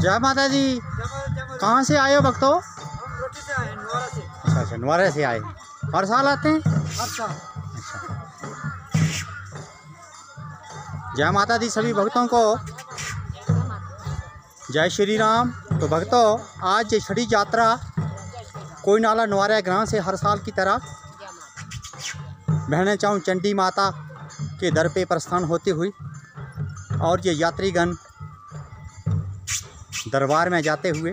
जय माता दी कहाँ से आए हो भक्तों हम रोटी से आए हैं नोरा अच्छा अच्छा नवारे से आए। हर साल आते हैं? हर साल। जय माता दी सभी भक्तों को। जय श्री राम। तो भक्तों आज ये छठी यात्रा कोई नाला नवारा ग्राम से हर साल की तरह बहने चाहूँ चंडी माता के दर पे प्रस्थान होती हुई और ये यात्रीगण दरबार में जाते हुए